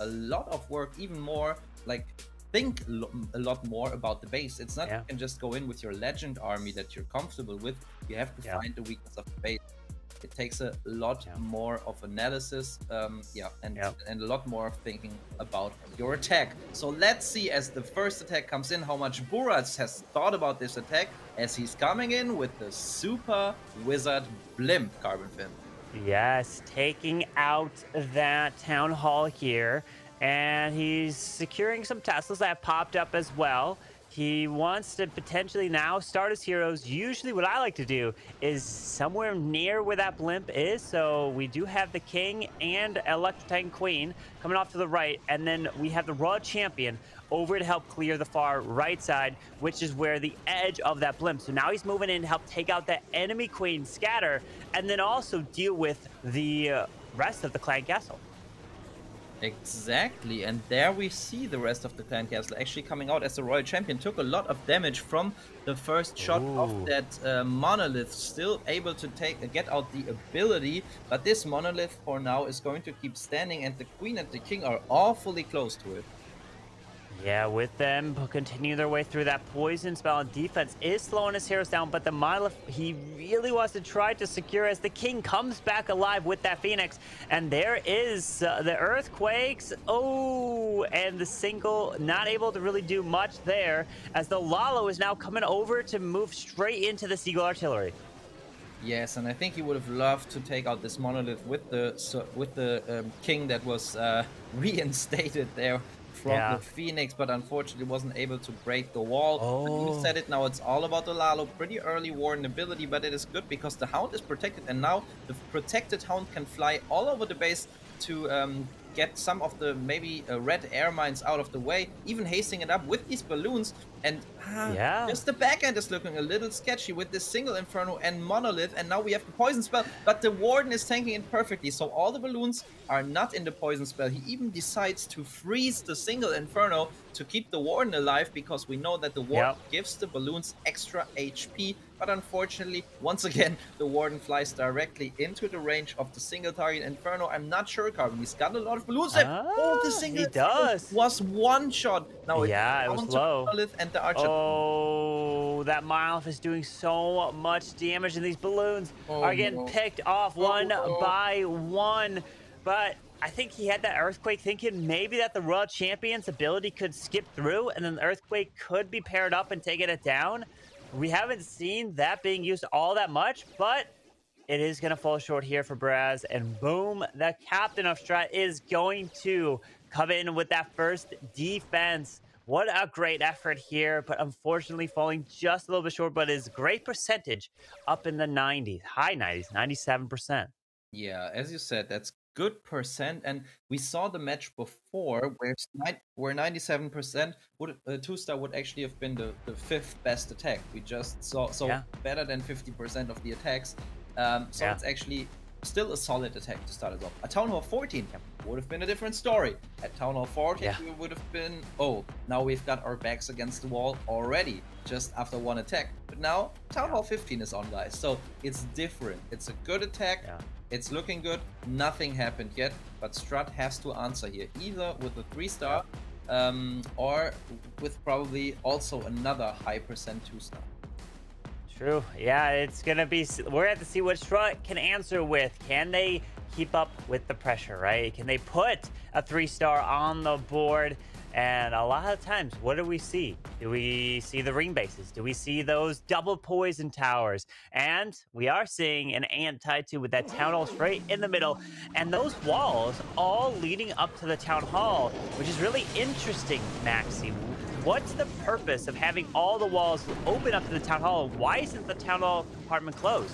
a lot of work, even more like think a lot more about the base. It's not yeah. you can just go in with your legend army that you're comfortable with. You have to yeah. find the weakness of the base. It takes a lot yeah. more of analysis, um, yeah, and and a lot more thinking about your attack. So let's see as the first attack comes in how much Buraz has thought about this attack as he's coming in with the Super Wizard Blimp Carbon Fin. Yes, taking out that town hall here. And he's securing some Teslas that have popped up as well. He wants to potentially now start his heroes. Usually what I like to do is somewhere near where that blimp is. So we do have the king and Electro Titan Queen coming off to the right. And then we have the Royal Champion over to help clear the far right side, which is where the edge of that blimp. So now he's moving in to help take out that enemy queen scatter and then also deal with the uh, rest of the clan castle. Exactly, and there we see the rest of the clan castle actually coming out as the royal champion. Took a lot of damage from the first shot Ooh. of that uh, monolith. Still able to take uh, get out the ability, but this monolith for now is going to keep standing, and the queen and the king are awfully close to it. Yeah, with them continue their way through that poison spell and defense is slowing his heroes down, but the Monolith, he really wants to try to secure as the King comes back alive with that Phoenix. And there is uh, the Earthquakes. Oh, and the single not able to really do much there as the Lalo is now coming over to move straight into the Seagull Artillery. Yes, and I think he would have loved to take out this monolith with the so, with the um, king that was uh, reinstated there from yeah. the Phoenix, but unfortunately wasn't able to break the wall. Oh. You said it now, it's all about the Lalo. Pretty early Warden ability, but it is good because the Hound is protected, and now the protected Hound can fly all over the base to um, get some of the maybe uh, red air mines out of the way, even hasting it up with these balloons. And ah, yeah. just the back end is looking a little sketchy with this single Inferno and Monolith. And now we have the poison spell, but the Warden is tanking it perfectly. So all the balloons are not in the poison spell. He even decides to freeze the single Inferno to keep the Warden alive because we know that the Warden yep. gives the balloons extra HP but unfortunately, once again, the Warden flies directly into the range of the single target Inferno. I'm not sure, Carbon. He's got a lot of balloons ah, Oh, the single he does. was one shot. Now yeah, it was low. And the Archer. Oh, that Monolith is doing so much damage, and these balloons oh, are getting no. picked off oh, one oh, by one. But I think he had that Earthquake thinking maybe that the Royal Champion's ability could skip through, and then the Earthquake could be paired up and taking it down. We haven't seen that being used all that much, but it is going to fall short here for Braz. And boom, the captain of Strut is going to come in with that first defense. What a great effort here, but unfortunately falling just a little bit short, but is great percentage up in the 90s, high 90s, 97%. Yeah, as you said, that's good percent. And we saw the match before where where 97% would uh, two star would actually have been the, the fifth best attack. We just saw so yeah. better than 50% of the attacks. Um, so yeah. it's actually still a solid attack to start us off. A Town Hall 14 would have been a different story. At Town Hall 14, yeah. we would have been, oh, now we've got our backs against the wall already, just after one attack. But now, Town Hall 15 is on, guys. So it's different. It's a good attack. Yeah. It's looking good. Nothing happened yet, but Strut has to answer here, either with a three star um, or with probably also another high percent two star. True. Yeah, it's gonna be. We're gonna have to see what Strut can answer with. Can they keep up with the pressure? Right? Can they put a three star on the board? And a lot of times, what do we see? Do we see the ring bases? Do we see those double poison towers? And we are seeing an ant tied to with that town hall straight in the middle. And those walls all leading up to the town hall, which is really interesting, Maxi. What's the purpose of having all the walls open up to the town hall? Why isn't the town hall compartment closed?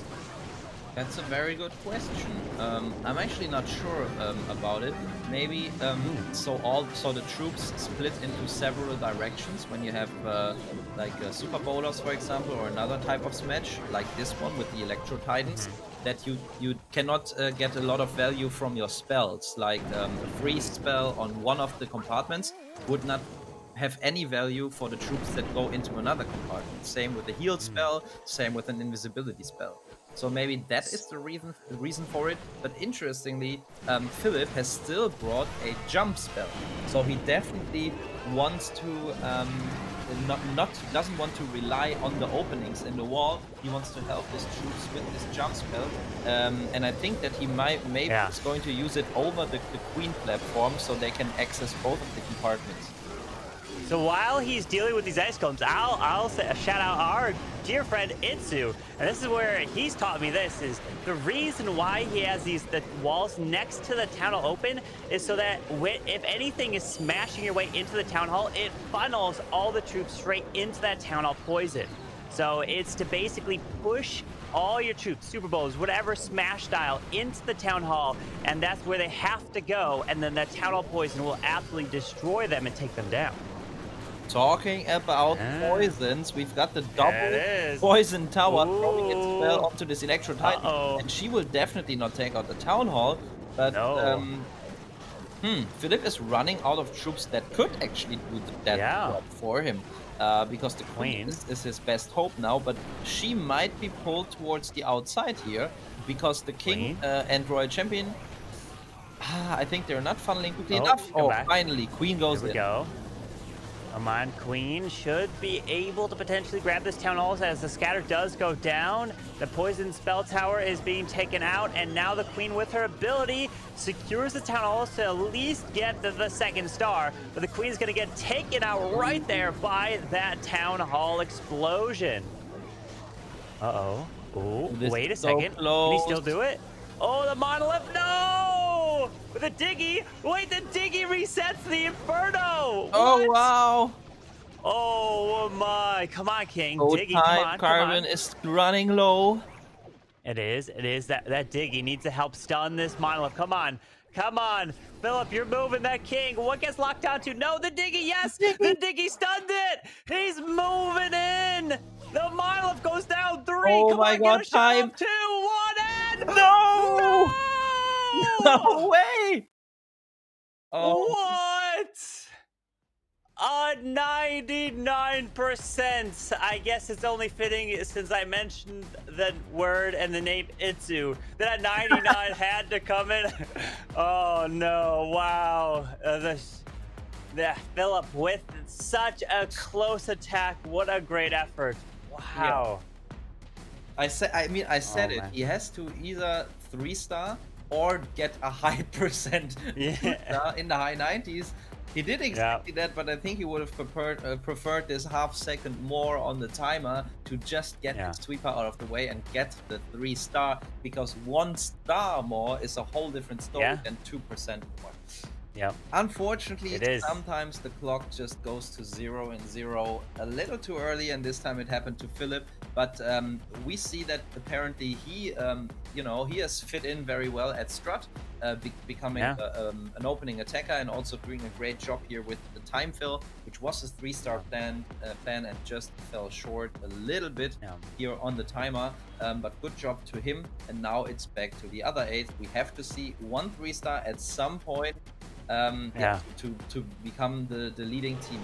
That's a very good question. Um, I'm actually not sure um, about it. Maybe um, so all so the troops split into several directions when you have uh, like uh, super bowlers, for example, or another type of smash like this one with the electro titans. That you you cannot uh, get a lot of value from your spells. Like um, a freeze spell on one of the compartments would not have any value for the troops that go into another compartment. Same with the heal spell. Same with an invisibility spell. So maybe that is the reason the reason for it. But interestingly, um, Philip has still brought a jump spell. So he definitely wants to um, not not doesn't want to rely on the openings in the wall. He wants to help his troops with this jump spell, um, and I think that he might maybe yeah. is going to use it over the, the queen platform so they can access both of the compartments. So while he's dealing with these ice cones, I'll I'll shout out our dear friend Itsu, and this is where he's taught me this is the reason why he has these the walls next to the town hall open is so that if anything is smashing your way into the town hall, it funnels all the troops straight into that town hall poison. So it's to basically push all your troops, Super Bowls, whatever smash style, into the town hall, and that's where they have to go, and then that town hall poison will absolutely destroy them and take them down. Talking about ah. poisons, we've got the double poison tower Ooh. throwing its spell onto this Electro Titan. Uh -oh. And she will definitely not take out the Town Hall. But, no. um, hmm, Philip is running out of troops that could actually do that yeah. job for him. Uh, because the Queen is, is, his best hope now, but she might be pulled towards the outside here because the King uh, and Royal Champion, ah, I think they're not funneling quickly oh, enough. Oh, back. finally, Queen goes Here we in. go. Amon Queen should be able to potentially grab this town hall as the scatter does go down. The poison spell tower is being taken out, and now the Queen with her ability secures the town hall to at least get the, the second star. But the Queen's gonna get taken out right there by that town hall explosion. Uh-oh. Oh, wait a second. So Can he still do it? Oh, the monolith, no! With a diggy, wait, the diggy resets the inferno! Oh, wow. Oh my, come on, King. Oh, diggy, time. come on, Carbon is running low. It is, it is. That, that diggy needs to help stun this monolith. Come on, come on. Philip, you're moving that king. What gets locked down onto? No, the diggy, yes! The diggy stunned it! He's moving in! The monolith goes down three. Oh Come my on, god, time. Two, one, and no! No, no way! Oh. What? A 99%. I guess it's only fitting since I mentioned the word and the name Itsu. That 99 had to come in. Oh no, wow. Uh, this, the Philip with such a close attack. What a great effort. Wow. Yeah. I said. I mean, I said oh, it. Man. He has to either three star or get a high percent yeah. in the high 90s. He did exactly yeah. that, but I think he would have preferred, uh, preferred this half second more on the timer to just get yeah. the sweeper out of the way and get the three star because one star more is a whole different story yeah. than two percent more. Yeah. Unfortunately, sometimes the clock just goes to zero and zero a little too early, and this time it happened to Philip. But um, we see that apparently he, um, you know, he has fit in very well at Strut, uh, be becoming yeah. a, um, an opening attacker and also doing a great job here with the time fill, which was a three-star plan, uh, plan and just fell short a little bit yeah. here on the timer. Um, but good job to him. And now it's back to the other eight. We have to see one three-star at some point um, yeah. to, to become the, the leading team.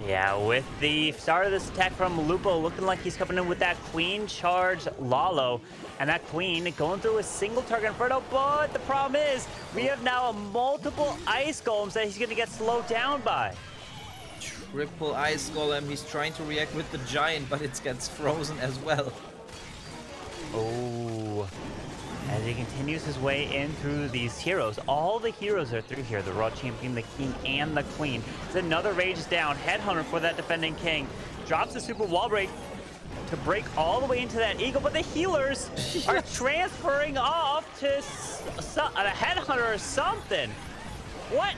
Yeah, with the start of this attack from Lupo looking like he's coming in with that Queen charge Lalo. And that Queen going through a single target Inferno, but the problem is we have now a multiple Ice Golems that he's going to get slowed down by. Triple Ice Golem, he's trying to react with the Giant, but it gets frozen as well. Oh, as he continues his way in through these heroes. All the heroes are through here. The Royal Champion, the King, and the Queen. It's another Rage down. Headhunter for that defending King. Drops the Super Wall Break to break all the way into that Eagle, but the healers are transferring off to a Headhunter or something. What?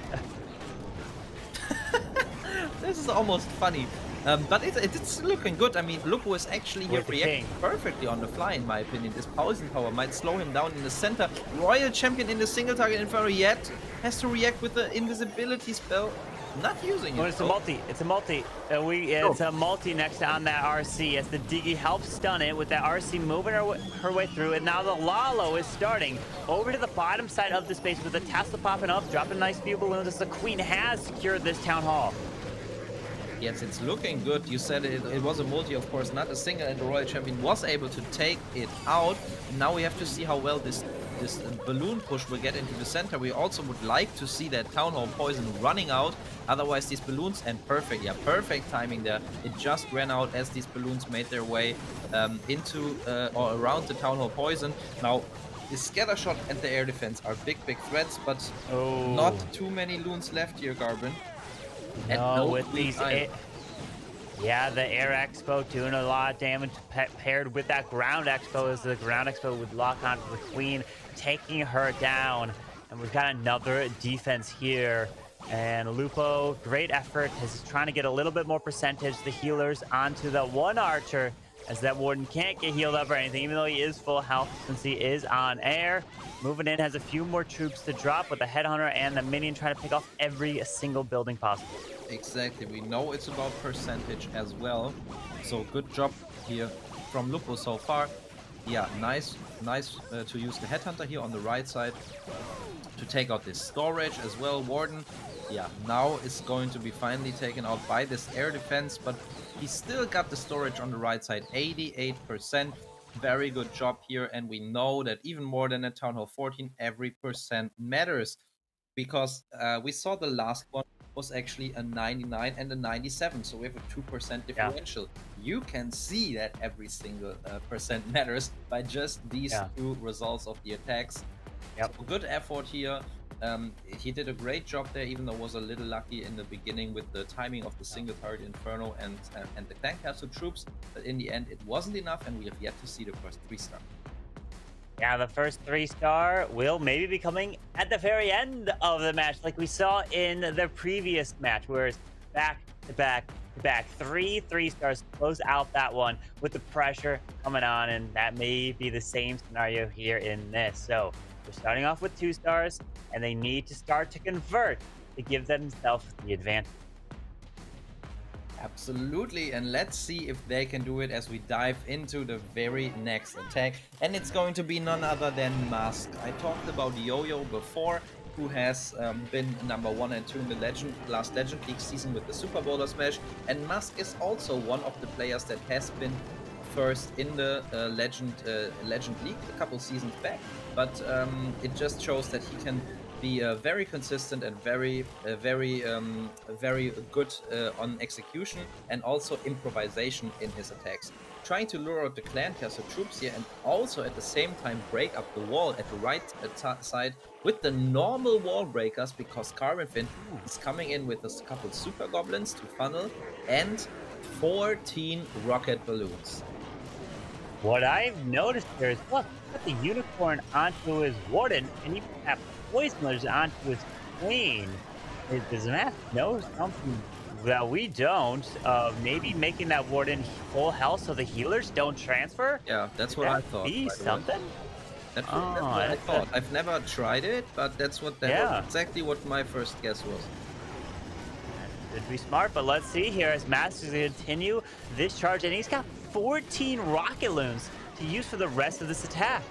this is almost funny. Um, but it, it's looking good. I mean, Lupo is actually here reacting perfectly on the fly, in my opinion. This Poison Tower might slow him down in the center. Royal Champion in the single target Inferno yet has to react with the invisibility spell. Not using it. Oh, it's a multi. It's a multi. Uh, we. Oh. It's a multi next on that RC as the Diggy helps stun it with that RC moving her, her way through. And now the Lalo is starting over to the bottom side of the space with the Tesla popping up, dropping a nice few balloons as the Queen has secured this town hall. Yes, it's looking good. You said it, it was a multi, of course, not a single, and the Royal Champion was able to take it out. Now we have to see how well this this balloon push will get into the center. We also would like to see that Town Hall Poison running out. Otherwise, these balloons, and perfect, yeah, perfect timing there. It just ran out as these balloons made their way um, into uh, or around the Town Hall Poison. Now, the scatter shot and the air defense are big, big threats, but oh. not too many loons left here, Carbon. No, no with these... Eh, yeah, the Air Expo doing a lot of damage paired with that Ground Expo as the Ground Expo would lock on to the Queen, taking her down. And we've got another defense here. And Lupo, great effort, is trying to get a little bit more percentage. The healers onto the one Archer as that Warden can't get healed up or anything, even though he is full health since he is on air. Moving in has a few more troops to drop with the Headhunter and the Minion trying to pick off every single building possible. Exactly. We know it's about percentage as well. So good job here from Lupo so far. Yeah, nice, nice uh, to use the Headhunter here on the right side to take out this storage as well. Warden, yeah, now is going to be finally taken out by this air defense, but he still got the storage on the right side, 88%. Very good job here, and we know that even more than at Town Hall 14, every percent matters. Because uh, we saw the last one was actually a 99 and a 97, so we have a 2% differential. Yeah. You can see that every single uh, percent matters by just these yeah. two results of the attacks. Yep. So good effort here. Um, he did a great job there, even though was a little lucky in the beginning with the timing of the single target Inferno and, and, and the Clan Castle troops. But in the end, it wasn't enough, and we have yet to see the first three star. Yeah, the first three star will maybe be coming at the very end of the match, like we saw in the previous match, where it's back to back to back. Three three stars close out that one with the pressure coming on, and that may be the same scenario here in this. So they're starting off with two stars, and they need to start to convert to give themselves the advantage. Absolutely, and let's see if they can do it as we dive into the very next attack. And it's going to be none other than Mask. I talked about Yo-Yo before, who has um, been number one and two in the Legend last Legend League season with the Super Bowler Smash. And Mask is also one of the players that has been first in the uh, Legend uh, Legend League a couple seasons back, but um, it just shows that he can be uh, very consistent and very, uh, very, um, very good on execution and also improvisation in his attacks. Trying to lure out the clan castle troops here and also at the same time break up the wall at the right side with the normal wall breakers because Carbon Fin is coming in with a couple super goblins to funnel and 14 rocket balloons. What I've noticed here is, look, put the unicorn onto his warden, and even have poisoners onto his queen. Does Matt know something that we don't? Uh, maybe making that warden full health so the healers don't transfer? Yeah, that's what I thought. Be something? That's, oh, that's what I thought. I've never tried it, but that's what that yeah. exactly what my first guess was. Could be smart, but let's see here as Masters continue this charge, and he's got 14 rocket loons to use for the rest of this attack.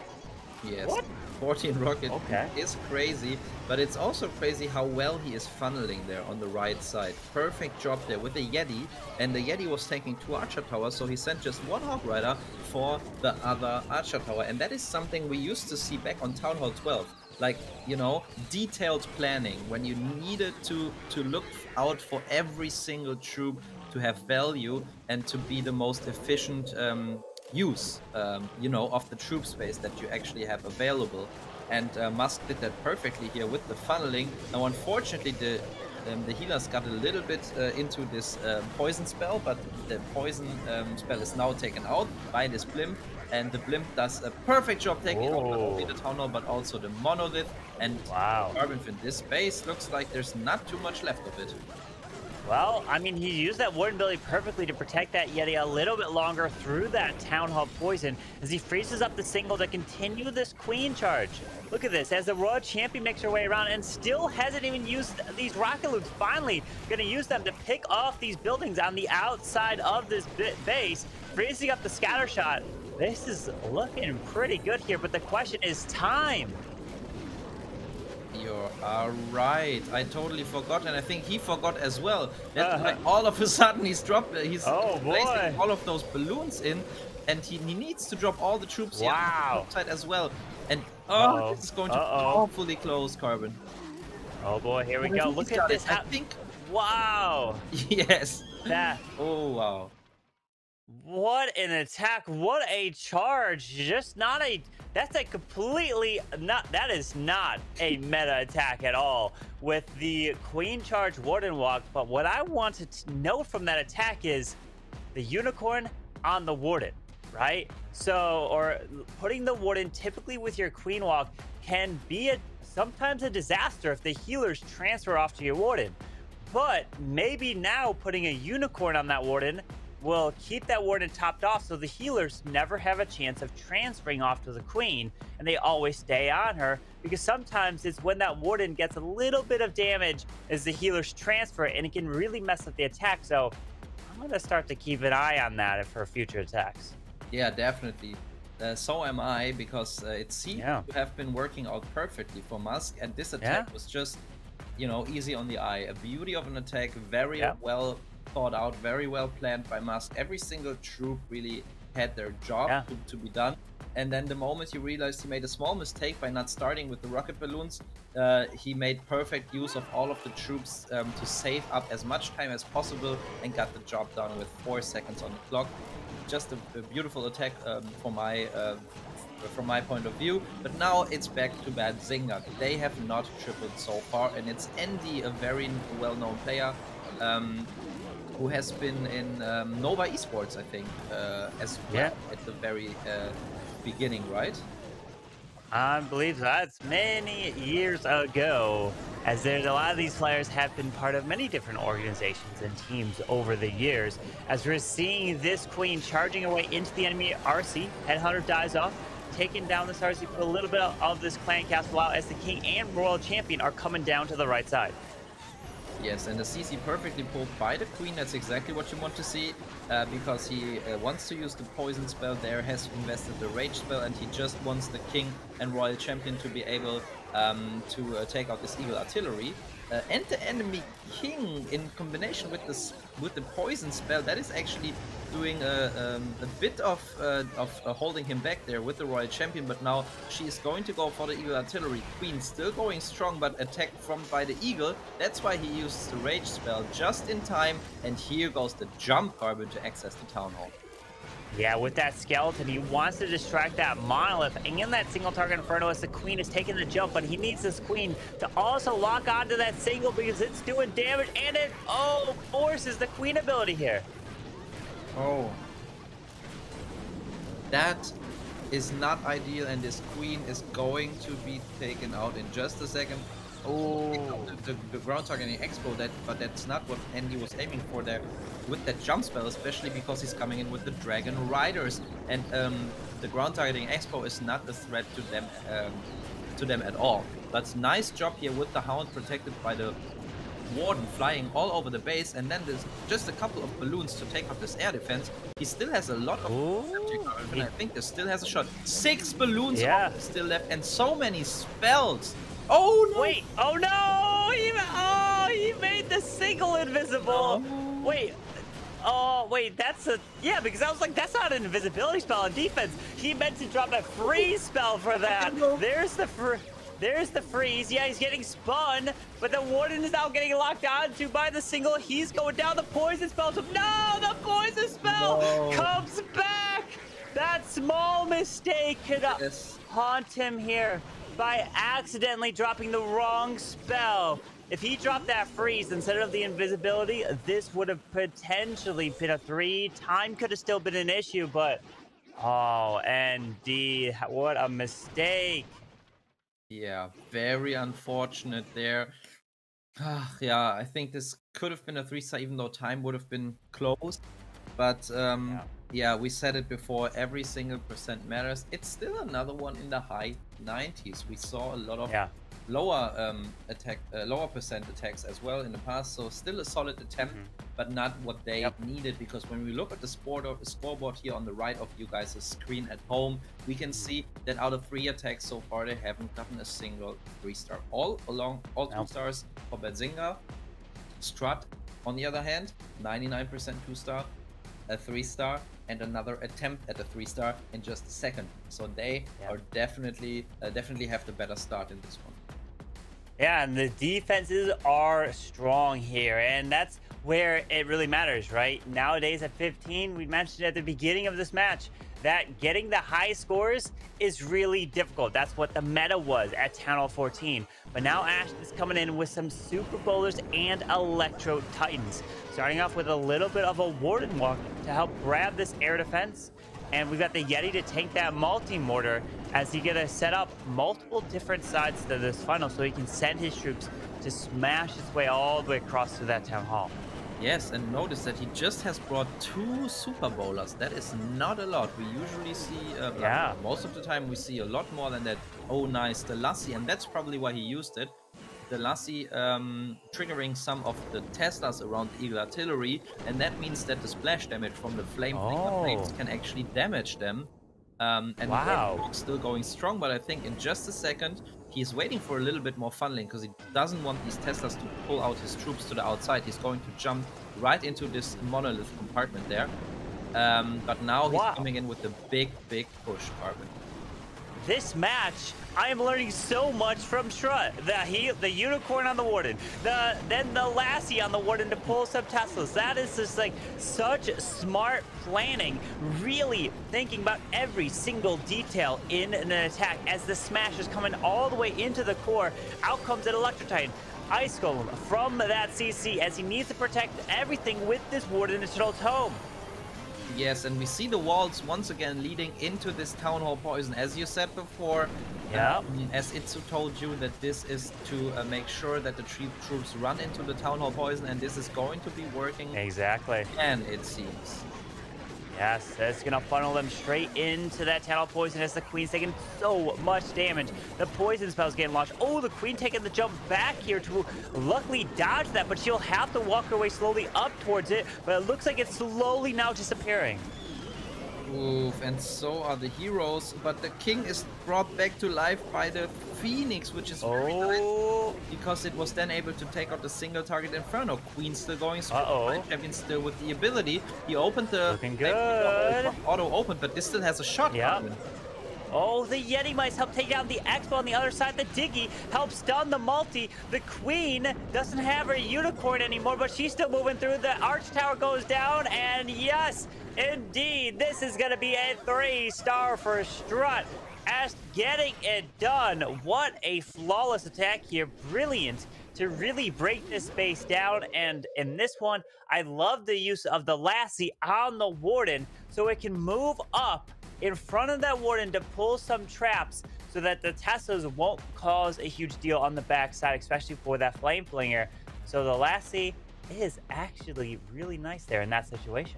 Yes. What? 14 rocket okay. is crazy, but it's also crazy how well he is funneling there on the right side. Perfect job there with the Yeti, and the Yeti was taking two Archer Towers, so he sent just one Hawk Rider for the other Archer Tower, and that is something we used to see back on Town Hall 12 like you know detailed planning when you needed to to look out for every single troop to have value and to be the most efficient um, use, um, you know, of the troop space that you actually have available. And uh, Musk did that perfectly here with the funneling. Now, unfortunately, the um, the healers got a little bit uh, into this uh, poison spell, but the poison um, spell is now taken out by this blimp, and the blimp does a perfect job taking Whoa. out not only the town hall but also the monolith. And wow, Carbon in this space looks like there's not too much left of it. Well, I mean, he used that Warden ability perfectly to protect that Yeti a little bit longer through that Town Hall poison as he freezes up the single to continue this Queen charge. Look at this, as the Royal Champion makes her way around and still hasn't even used these rocket loons. Finally, gonna use them to pick off these buildings on the outside of this base, freezing up the scatter shot. This is looking pretty good here, but the question is time. You are right. I totally forgot, and I think he forgot as well. That's uh -huh. all of a sudden he's dropped. He's oh, placing all of those balloons in, and he, he needs to drop all the troops wow. here on the side as well. And oh, uh -oh. this is going to uh -oh. be awfully close, Carbon. Oh boy, here we go. Look at this. I think. Wow. yes. That. Oh wow. What an attack. What a charge. Just not a... That's a completely... not. That is not a meta attack at all with the Queen Charge Warden Walk. But what I wanted to note from that attack is the Unicorn on the Warden, right? So, or putting the Warden typically with your Queen Walk can be a sometimes a disaster if the healers transfer off to your Warden. But maybe now putting a Unicorn on that Warden will keep that warden topped off so the healers never have a chance of transferring off to the queen and they always stay on her because sometimes it's when that warden gets a little bit of damage as the healers transfer and it can really mess up the attack so i'm going to start to keep an eye on that for future attacks yeah definitely uh, so am I because uh, it seems yeah. to have been working out perfectly for Musk, and this attack yeah. was just, you know, easy on the eye. A beauty of an attack, very yeah. well thought out, very well planned by Musk. Every single troop really had their job yeah. to, to, be done. And then the moment he realized he made a small mistake by not starting with the rocket balloons, uh, he made perfect use of all of the troops um, to save up as much time as possible and got the job done with four seconds on the clock. Just a, a beautiful attack um, for my uh, from my point of view. But now it's back to Badzinger. They have not tripled so far, and it's Andy, a very well-known player. Um, who has been in um, Nova Esports, I think, uh, as well yeah. at the very uh, beginning, right? I believe that's many years ago, as there's a lot of these players have been part of many different organizations and teams over the years. As we're seeing this queen charging away into the enemy RC, Headhunter dies off, taking down this RC, put a little bit of this clan castle out as the king and royal champion are coming down to the right side. Yes, and the CC perfectly pulled by the queen, that's exactly what you want to see, uh, because he uh, wants to use the poison spell there, has invested the rage spell, and he just wants the king and royal champion to be able um, to uh, take out this evil artillery. Uh, and the enemy king in combination with this with the poison spell. That is actually doing a, um, a bit of uh, of uh, holding him back there with the royal champion but now she is going to go for the evil artillery. Queen still going strong but attacked from by the eagle. That's why he uses the rage spell just in time. And here goes the jump carbon to access the town hall yeah, with that skeleton, he wants to distract that monolith and in that single target inferno as the queen is taking the jump, but he needs this queen to also lock onto that single because it's doing damage and it, oh, forces the queen ability here. Oh. That is not ideal and this queen is going to be taken out in just a second. Oh, the, the, the ground targeting expo, that, but that's not what Andy was aiming for there with that jump spell, especially because he's coming in with the Dragon Riders. And um, the ground targeting expo is not a threat to them um, to them at all. But nice job here with the Hound protected by the Warden flying all over the base, and then there's just a couple of balloons to take off this air defense. He still has a lot of and I think he still has a shot. Six balloons yeah. still left, and so many spells. Oh no! Wait! Oh no! He, oh, he made the single invisible. No. Wait. Oh, wait, that's a... Yeah, because I was like, that's not an invisibility spell on defense. He meant to drop a freeze spell for that. There's the There's the freeze. Yeah, he's getting spun, but the warden is now getting locked onto by the single. He's going down the poison spell. To... No, the poison spell comes back. That small mistake could uh, yes. haunt him here by accidentally dropping the wrong spell. If he dropped that freeze instead of the invisibility, this would have potentially been a three. Time could have still been an issue, but... Oh, Andy, what a mistake. Yeah, very unfortunate there. yeah, I think this could have been a three-star, even though time would have been close. But um, yeah yeah, we said it before, every single percent matters. It's still another one in the high 90s. We saw a lot of yeah. lower um, attack, uh, lower percent attacks as well in the past. So still a solid attempt, mm-hmm. but not what they yep. needed. Because when we look at the scoreboard here on the right of you guys' screen at home, we can mm-hmm. see that out of three attacks so far, they haven't gotten a single three star. All along, all two stars for Benzinga. Strut, on the other hand, 99% two star, a three star, and another attempt at a three star in just a second. So they yeah. are definitely uh, definitely have the better start in this one. Yeah, and the defenses are strong here, and that's where it really matters, right? Nowadays at 15, we mentioned at the beginning of this match that getting the high scores is really difficult. That's what the meta was at Town Hall 14. But now Ash is coming in with some Super Bowlers and Electro Titans. Starting off with a little bit of a Warden Walk to help grab this air defense. And we've got the Yeti to tank that multi-mortar as he gonna set up multiple different sides to this funnel so he can send his troops to smash his way all the way across to that town hall. Yes, and notice that he just has brought two Super Bowlers. That is not a lot. We usually see, uh, yeah. most of the time we see a lot more than that. Oh, nice, the Lassie, and that's probably why he used it. The Lassie um, triggering some of the Teslas around the Eagle Artillery, and that means that the splash damage from the Flame oh. Flames can actually damage them. Um, and wow. still going strong, but I think in just a second He's waiting for a little bit more funneling because he doesn't want these Teslas to pull out his troops to the outside. He's going to jump right into this monolith compartment there. Um, but now he's wow. coming in with a big, big push, Carbon this match, I am learning so much from Strut. The he, the unicorn on the Warden, the then the Lassie on the Warden to pull some Teslas. That is just like such smart planning. Really thinking about every single detail in an attack as the smash is coming all the way into the core. Out comes an Electrotitan. Ice Golem from that CC as he needs to protect everything with this Warden to home. Yes, and we see the walls once again leading into this Town Hall Poison. As you said before, yeah. Um, as Itsu told you that this is to uh, make sure that the troops run into the Town Hall Poison, and this is going to be working. Exactly. And it seems. Yes, that's going to funnel them straight into that Hall Poison as the Queen's taking so much damage. The Poison spell's getting launched. Oh, the Queen taking the jump back here to luckily dodge that, but she'll have to walk her way slowly up towards it, but it looks like it's slowly now disappearing. Oof, and so are the heroes, but the king is brought back to life by the phoenix, which is very oh. nice because it was then able to take out the single target inferno. Queen still going strong. Uh -oh. Champion still with the ability. He opened the Looking good. auto open, but this still has a shot. Yeah. Oh, the Yetimites help take down the Expo on the other side. The Diggy helps stun the multi. The Queen doesn't have her unicorn anymore, but she's still moving through. The Arch Tower goes down, and yes, Indeed, this is going to be a three-star for Strut. As getting it done. What a flawless attack here. Brilliant to really break this space down. And in this one, I love the use of the Lassie on the Warden so it can move up in front of that Warden to pull some traps so that the Teslas won't cause a huge deal on the backside, especially for that Flame Flinger. So the Lassie is actually really nice there in that situation.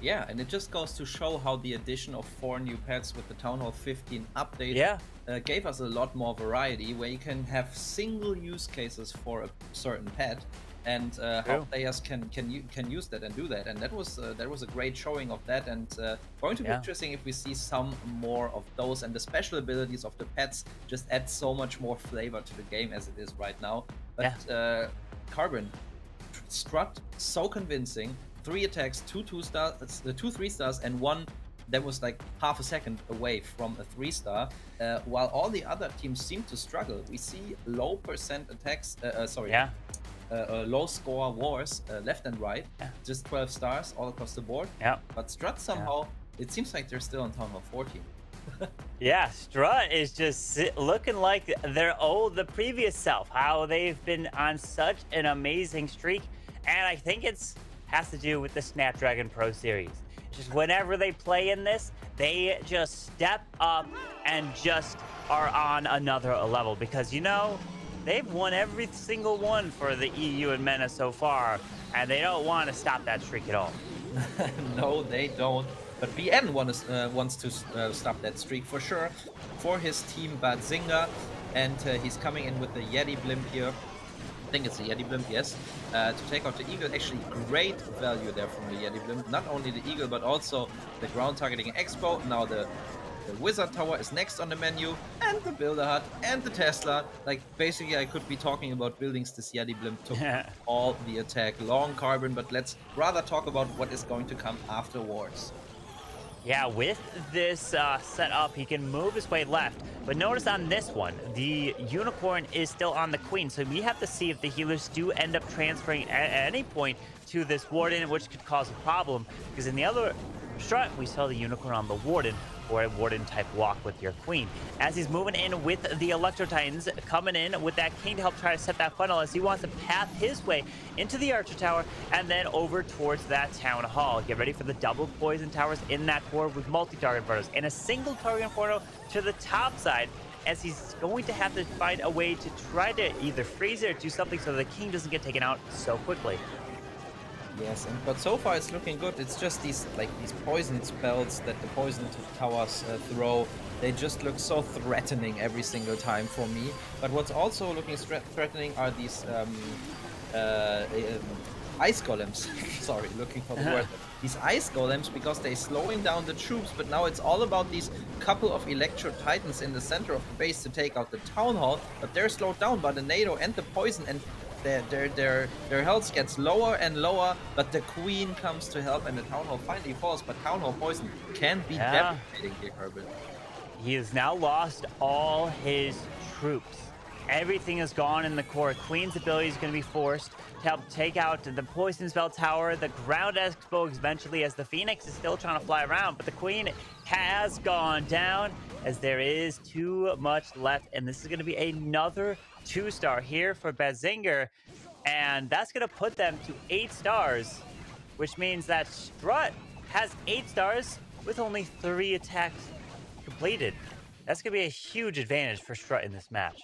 Yeah, and it just goes to show how the addition of four new pets with the Town Hall 15 update yeah. uh, gave us a lot more variety where you can have single use cases for a certain pet and uh, how players can can can use that and do that and that was uh, that was a great showing of that and uh, going to be yeah. interesting if we see some more of those and the special abilities of the pets just add so much more flavor to the game as it is right now but yeah. Uh, carbon strut so convincing three attacks, two two stars, uh, two three stars, and one that was like half a second away from a three star. Uh, while all the other teams seem to struggle, we see low percent attacks. Uh, uh, sorry. Yeah. Uh, uh, low score wars left and right, yeah. just 12 stars all across the board. Yeah. But Strut somehow, yeah. it seems like they're still on Town Hall 14. yeah, Strut is just looking like their old, the previous self. How they've been on such an amazing streak, and I think it's has to do with the Snapdragon Pro Series. Just whenever they play in this, they just step up and just are on another level because, you know, they've won every single one for the EU and MENA so far, and they don't want to stop that streak at all. no, they don't. But BN wants, uh, wants to uh, stop that streak for sure. For his team, Badzinger, and uh, he's coming in with the Yeti blimp here. I think it's the Yeti blimp, yes, uh, to take out the Eagle. Actually, great value there from the Yeti blimp. Not only the Eagle, but also the ground targeting Expo. Now the the Wizard Tower is next on the menu, and the Builder Hut, and the Tesla. Like, basically, I could be talking about buildings this Yeti blimp took all the attack. Long carbon, but let's rather talk about what is going to come afterwards. Yeah, with this uh, setup, he can move his way left. But notice on this one, the Unicorn is still on the Queen, so we have to see if the healers do end up transferring at, at any point to this Warden, which could cause a problem. Because in the other strut, we saw the Unicorn on the Warden, For a warden type walk with your Queen. As he's moving in with the Electro Titans, coming in with that King to help try to set that funnel as he wants to path his way into the Archer Tower and then over towards that Town Hall. Get ready for the double Poison Towers in that core with multi-target infernos and a single target inferno to the top side as he's going to have to find a way to try to either freeze it or do something so the king doesn't get taken out so quickly. Yes, and, but so far it's looking good. It's just these like these poison spells that the poison towers uh, throw. They just look so threatening every single time for me. But what's also looking threatening are these um, uh, uh, ice golems. Sorry, looking for the word. These ice golems because they're slowing down the troops. But now it's all about these couple of electro titans in the center of the base to take out the town hall. But they're slowed down by the NATO and the poison. And their their their their health gets lower and lower, but the queen comes to help, and the town hall finally falls. But town hall poison can be yeah. devastating here, Carbon. He has now lost all his troops. Everything is gone in the core. Queen's ability is going to be forced to help take out the Poison Spell Tower, the Ground Expo eventually, as the Phoenix is still trying to fly around. But the Queen has gone down as there is too much left. And this is going to be another two star here for Benziger. And that's going to put them to eight stars, which means that Strut has eight stars with only three attacks completed. That's going to be a huge advantage for Strut in this match.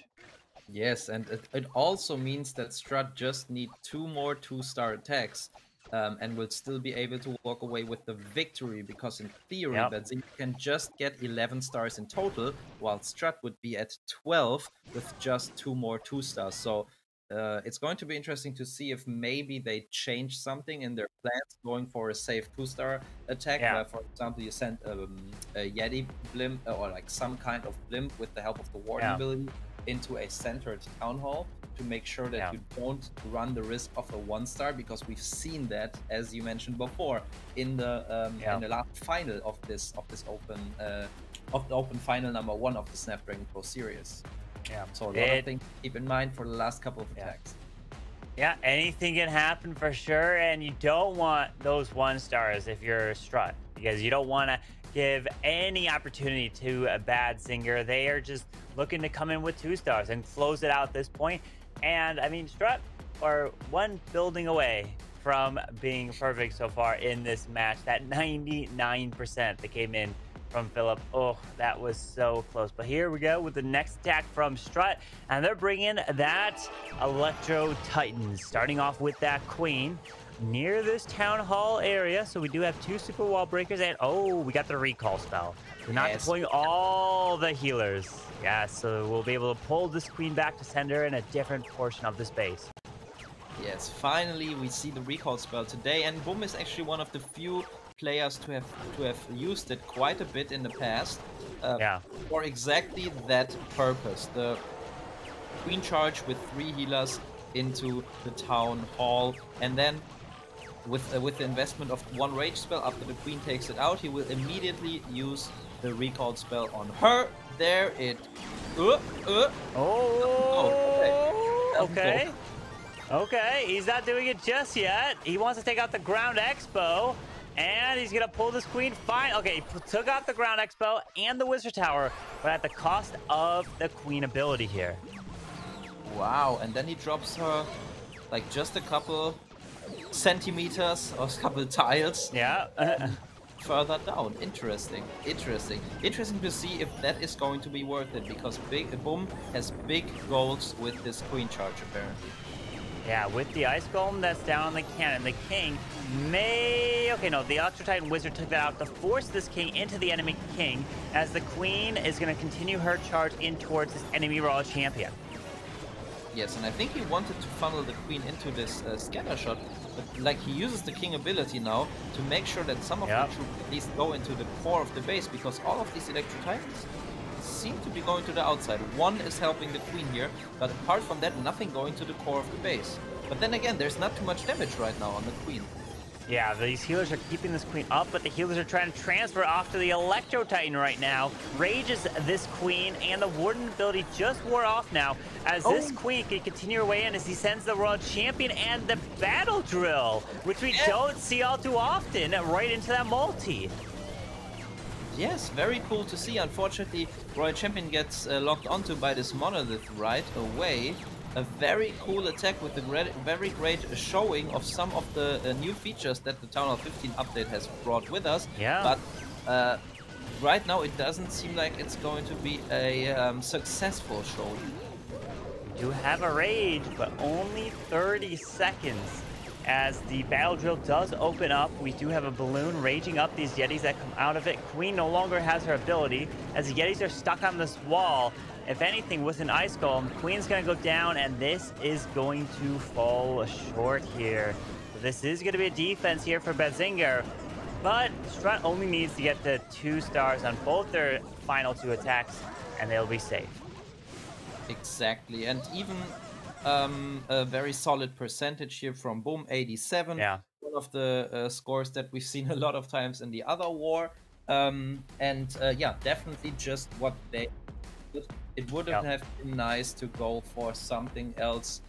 Yes, and it, it also means that Strut just need two more two-star attacks um, and will still be able to walk away with the victory because in theory yep. Benziger can just get 11 stars in total while Strut would be at 12 with just two more two stars. So uh, it's going to be interesting to see if maybe they change something in their plans going for a safe two star attack. Yeah. Where, for example, you send um, a Yeti blimp or like some kind of blimp with the help of the Warden yeah. ability into a centered town hall to make sure that yeah. you don't run the risk of a one star because we've seen that as you mentioned before in the um, yeah. in the last final of this of this open uh, of the open final number one of the Snapdragon Pro series. Yeah. So a lot it, of things to keep in mind for the last couple of attacks. Yeah, anything can happen for sure, and you don't want those one stars if you're a Strut because you don't want to give any opportunity to a Badzinger. They are just looking to come in with two stars and close it out at this point. And I mean, Strut are one building away from being perfect so far in this match. That 99% that came in from Philip. Oh, that was so close. But here we go with the next attack from Strut. And they're bringing that Electro Titans, starting off with that Queen near this town hall area. So we do have two super wall breakers and oh, we got the recall spell. We're not yes. deploying all the healers. Yeah, so we'll be able to pull this queen back to send her in a different portion of the space. Yes, finally we see the recall spell today, and Boom is actually one of the few players to have to have used it quite a bit in the past. Uh, yeah. For exactly that purpose, the queen charge with three healers into the town hall, and then with uh, with the investment of one rage spell after the queen takes it out, he will immediately use the recall spell on her. There it. Uh, uh. Oh. oh okay. Okay. Okay. He's not doing it just yet. He wants to take out the ground expo. And he's gonna pull this queen. Fine. Okay, he took out the ground expo and the wizard tower, but at the cost of the queen ability here. Wow, and then he drops her like just a couple centimeters or a couple tiles. Yeah. further down. Interesting. Interesting. Interesting to see if that is going to be worth it because Big Boom has big goals with this Queen Charge apparently. Yeah, with the Ice Golem that's down on the cannon, the King may... Okay, no, the Electro Titan Wizard took that out to force this King into the enemy King, as the Queen is going to continue her charge in towards this enemy Royal Champion. Yes, and I think he wanted to funnel the Queen into this uh, scatter shot, but like he uses the King ability now to make sure that some of yep. the troops at least go into the core of the base, because all of these Electro Titans seem to be going to the outside. One is helping the queen here, but apart from that, nothing going to the core of the base. But then again, there's not too much damage right now on the queen. Yeah, these healers are keeping this queen up, but the healers are trying to transfer off to the Electro Titan right now. Rages this queen, and the Warden ability just wore off now, as oh. this queen can continue her way in as he sends the Royal Champion and the Battle Drill, which we yeah. don't see all too often, right into that multi. Yes, very cool to see. Unfortunately, Royal Champion gets uh, locked onto by this Monolith right away. A very cool attack with a very great showing of some of the uh, new features that the Town Hall 15 update has brought with us. Yeah. But uh, right now, it doesn't seem like it's going to be a um, successful show. We do have a rage, but only 30 seconds as the battle drill does open up. We do have a balloon raging up these Yetis that come out of it. Queen no longer has her ability as the Yetis are stuck on this wall. If anything, with an Ice Golem, Queen's going to go down, and this is going to fall short here. this is going to be a defense here for Badzinger, but Strut only needs to get the two stars on both their final two attacks, and they'll be safe. Exactly, and even um, a very solid percentage here from Boom, 87. Yeah. One of the uh, scores that we've seen a lot of times in the other war. Um, and uh, yeah, definitely just what they. It would have been nice to go for something else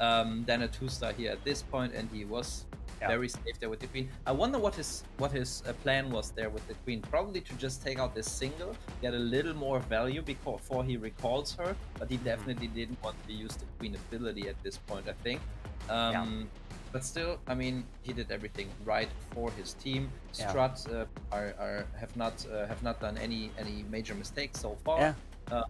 um, than a two star here at this point, and he was yeah. very safe there with the queen. I wonder what his what his uh, plan was there with the queen. Probably to just take out this single, get a little more value before he recalls her. But he definitely didn't want to use the queen ability at this point. I think. Um, yeah. But still, I mean, he did everything right for his team. Strut uh, are, are, have not uh, have not done any any major mistakes so far. Yeah.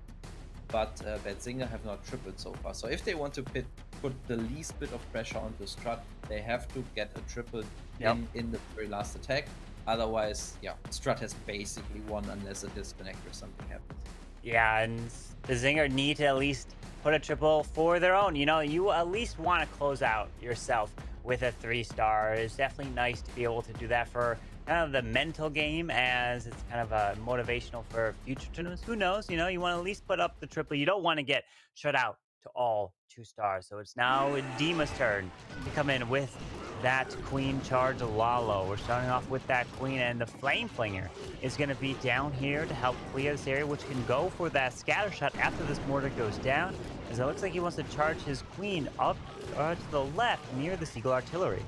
But uh, Badzinger have not tripled so far. So if they want to pit, put the least bit of pressure onto Strut, they have to get a triple yep. in, in the very last attack. Otherwise, yeah, Strut has basically won unless a disconnect or something happens. Yeah, and the Zinger need to at least put a triple for their own. You know, you at least want to close out yourself with a three star. It's definitely nice to be able to do that for kind of the mental game as it's kind of a motivational for future tournaments. Who knows? You know, you want to at least put up the triple. You don't want to get shut out to all two stars. So it's now Dima's turn to come in with that Queen Charge Lalo. We're starting off with that Queen, and the Flame Flinger is going to be down here to help clear this area, which can go for that Scatter Shot after this Mortar goes down, as it looks like he wants to charge his Queen up uh, to the left near the Eagle Artillery.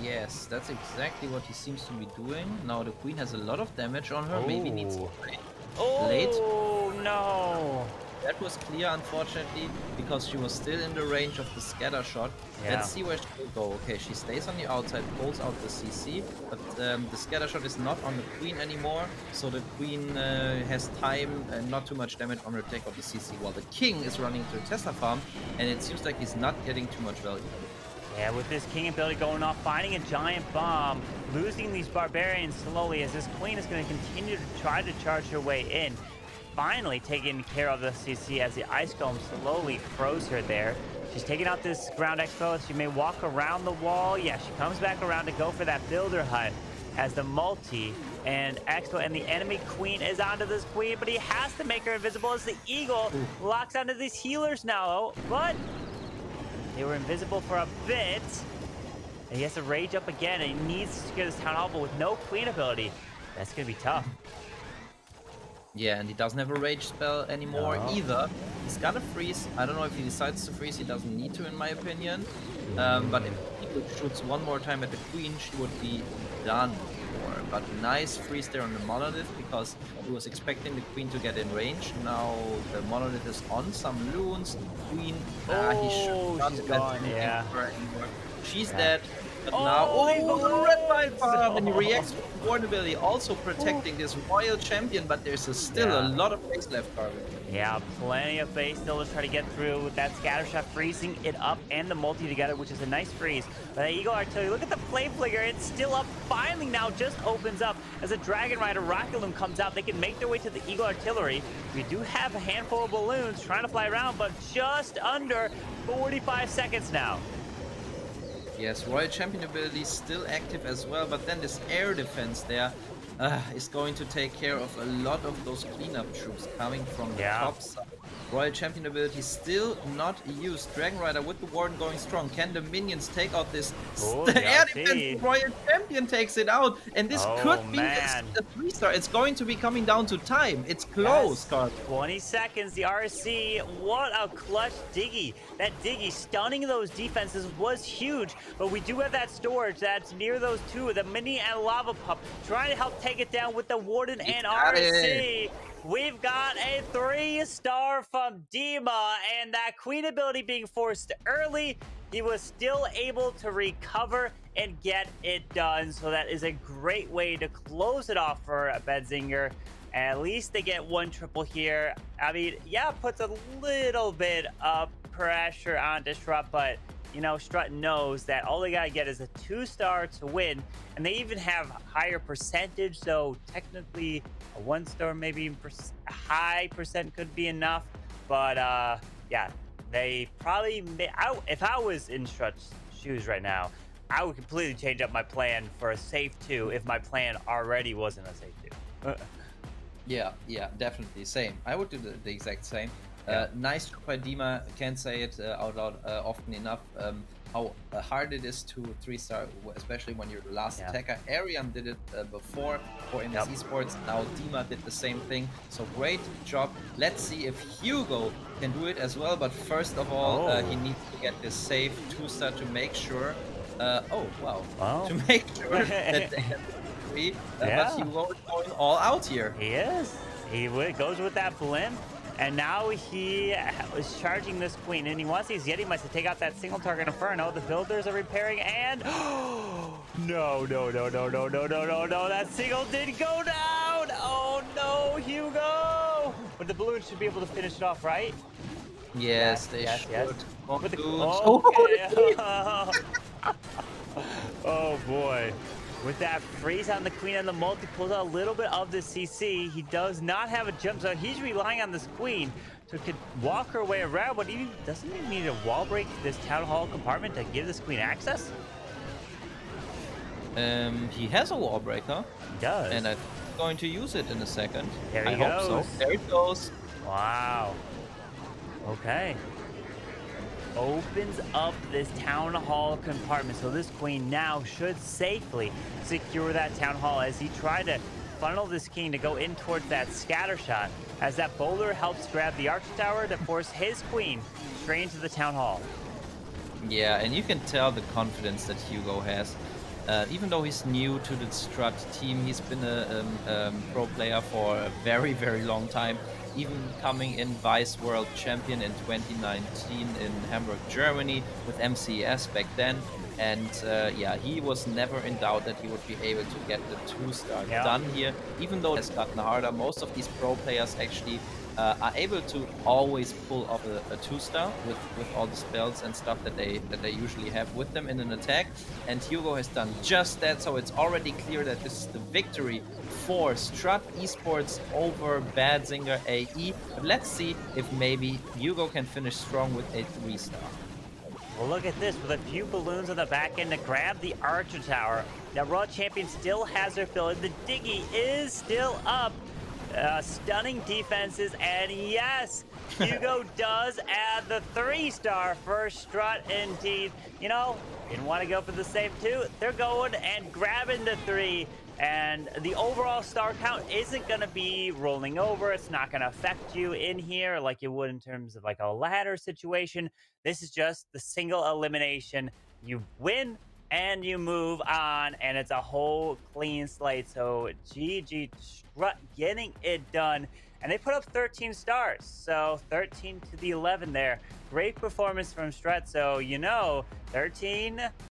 Yes, that's exactly what he seems to be doing. Now the queen has a lot of damage on her, oh. maybe needs to Oh, late. no! That was clear, unfortunately, because she was still in the range of the scatter shot. Yeah. Let's see where she will go. Okay, she stays on the outside, pulls out the CC, but um, the scatter shot is not on the queen anymore, so the queen uh, has time and not too much damage on her take of the CC, while the king is running to the Tesla farm, and it seems like he's not getting too much value. Yeah, with this King ability going off, finding a giant bomb, losing these barbarians slowly as this queen is going to continue to try to charge her way in. Finally taking care of the CC as the Ice Golem slowly froze her there. She's taking out this Ground X-Bow. She may walk around the wall. Yeah, she comes back around to go for that Builder Hut as the multi and X-Bow and the enemy queen is onto this queen, but he has to make her invisible as the eagle locks onto these healers now. But they were invisible for a bit. And he has to rage up again, and he needs to secure this town hall, but with no queen ability, that's gonna be tough. Yeah, and he doesn't have a rage spell anymore no. either. He's got a freeze. I don't know if he decides to freeze. He doesn't need to, in my opinion. Um, but if he shoots one more time at the queen, she would be done but nice freeze there on the Monolith because he was expecting the Queen to get in range. Now the Monolith is on some loons. The Queen, oh, ah, he should not she's gone, yeah. She's yeah. dead. But oh, now, oh, the red light farm, and he oh. reacts with vulnerability, also protecting this royal champion, but there's a, still yeah. a lot of base left, Carbon. Yeah, plenty of base still to try to get through with that scatter shot, freezing it up and the multi together, which is a nice freeze. But Eagle Artillery, look at the flame flinger. It's still up. Finally now just opens up as a Dragon Rider Rocket Loon comes out. They can make their way to the Eagle Artillery. We do have a handful of balloons trying to fly around, but just under 45 seconds now. Yes, Royal Champion ability is still active as well, but then this air defense there uh, is going to take care of a lot of those cleanup troops coming from the yeah. top side. Royal Champion ability still not used. Dragon Rider with the Warden going strong. Can the minions take out this oh, air defense? Royal Champion takes it out. And this oh, could be a, a three star. It's going to be coming down to time. It's close, yes. 20 seconds. The RC. What a clutch Diggy. That Diggy stunning those defenses was huge. But we do have that storage that's near those two, the mini and lava pup, trying to help take it down with the Warden and RC. It. We've got a three star from Dima, and that Queen ability being forced early, he was still able to recover and get it done. So that is a great way to close it off for Badzinger. At least they get one triple here. I mean, yeah, puts a little bit of pressure on Disrupt, but you know, Strut knows that all they got to get is a two star to win. And they even have higher percentage. So technically, a one star, maybe a high percent could be enough. But uh, yeah, they probably, may, I, if I was in Strut's shoes right now, I would completely change up my plan for a safe two if my plan already wasn't a safe two. yeah, yeah, definitely. Same. I would do the, the exact same. Uh, nice job by Dima. Can't say it uh, out loud uh, often enough. Um, how uh, hard it is to three star, especially when you're the last yeah. attacker. Ariam did it uh, before for NS yep. Esports. Now Dima did the same thing. So great job. Let's see if Hugo can do it as well. But first of all, oh. he needs to get this safe two star to make sure. oh wow! Wow. To make sure that they have three. yeah. But Hugo is going all out here. He is. He goes with that blimp. And now he is charging this queen, and he wants these Yetimites to take out that single target Inferno. The builders are repairing, and no, no, no, no, no, no, no, no, no. That single did go down. Oh no, Hugo! But the balloon should be able to finish it off, right? Yes, they yes, should. Yes. Oh, the, okay. oh boy. With that freeze on the queen and the multi, pulls out a little bit of the CC. He does not have a jump zone. He's relying on this queen to could walk her way around, but he doesn't even need a wall break this town hall compartment to give this queen access. Um, he has a wall breaker. He does. And I'm going to use it in a second. There he I goes. hope so. There it goes. Wow. Okay opens up this town hall compartment. So this queen now should safely secure that town hall as he tried to funnel this king to go in towards that scatter shot as that bowler helps grab the archer tower to force his queen straight into the town hall. Yeah, and you can tell the confidence that Hugo has. Uh, even though he's new to the Strut team, he's been a um, um, pro player for a very, very long time even coming in vice world champion in 2019 in Hamburg, Germany with MCES back then. And uh, yeah, he was never in doubt that he would be able to get the two star yeah. done here. Even though it's gotten harder, most of these pro players actually uh, are able to always pull off a, a two-star with, with all the spells and stuff that they that they usually have with them in an attack. And Hugo has done just that, so it's already clear that this is the victory for Strut Esports over Badzinger AE. But let's see if maybe Hugo can finish strong with a three-star. Well, look at this. With a few balloons on the back end to grab the Archer Tower. Now, Royal Champion still has their fill. and The Diggy is still up. Uh, stunning defenses, and yes, Hugo does add the three-star first strut indeed. You know, didn't want to go for the save two. They're going and grabbing the three. And the overall star count isn't going to be rolling over. It's not going to affect you in here like it would in terms of like a ladder situation. This is just the single elimination. You win and you move on, and it's a whole clean slate. So GG Strut getting it done. And they put up 13 stars, so 13 to the 11 there. Great performance from Strut, so you know 13